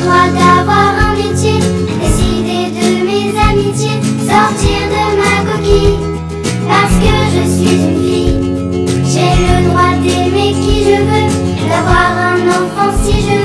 Le droit d'avoir un métier, décider de mes amitiés, sortir de ma coquille, parce que je suis une fille. J'ai le droit d'aimer qui je veux, d'avoir un enfant si je veux.